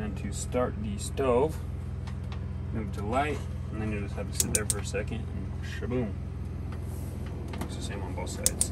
And then to start the stove, move to light, and then you just have to sit there for a second and shaboom. It's the same on both sides.